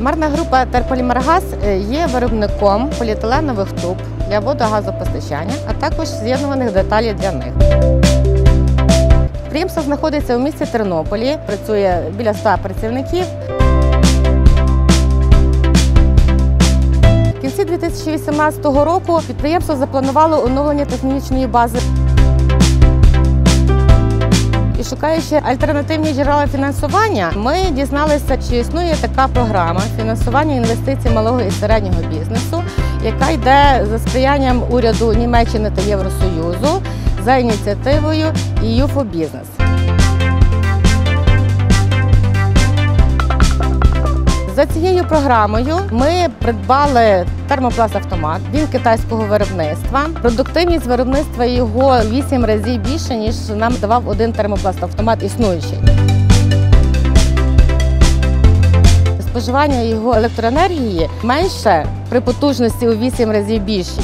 Марна група Терполімергаз е, є виробником поліетиленових труб для водогазопостачання, а також з'єднуваних деталей для них. Підприємство знаходиться у місті Тернополі, працює біля 100 працівників. В кінці 2018 року підприємство запланувало оновлення технічної бази. Шукаючи альтернативні джерела фінансування, ми дізналися, чи існує така програма фінансування інвестицій малого і середнього бізнесу, яка йде за сприянням уряду Німеччини та Євросоюзу за ініціативою EU for Business. За цією програмою ми придбали термопласт автомат. Він китайського виробництва. Продуктивність виробництва його 8 разів більше, ніж нам давав один термопласт автомат існуючий. Споживання його електроенергії менше при потужності у 8 разів більше.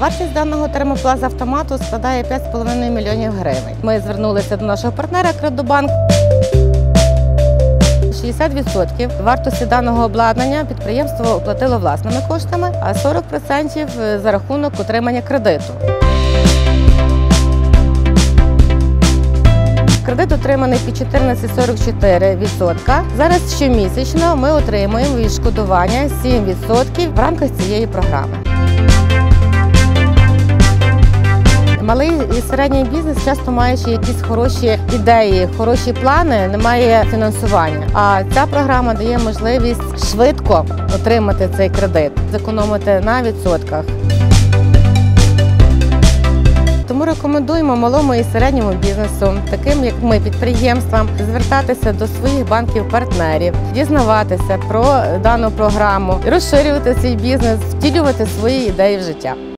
Вартість даного термопласт автомату складає 5,5 мільйонів гривень. Ми звернулися до нашого партнера Кредобанк. 60% вартості даного обладнання підприємство оплатило власними коштами, а 40% за рахунок отримання кредиту. Кредит отриманий під 14,44%. Зараз щомісячно ми отримуємо відшкодування 7% в рамках цієї програми. Малий і середній бізнес, часто маючи якісь хороші ідеї, хороші плани, немає фінансування. А ця програма дає можливість швидко отримати цей кредит, зекономити на відсотках. Тому рекомендуємо малому і середньому бізнесу, таким як ми, підприємствам, звертатися до своїх банків-партнерів, дізнаватися про дану програму, розширювати свій бізнес, втілювати свої ідеї в життя.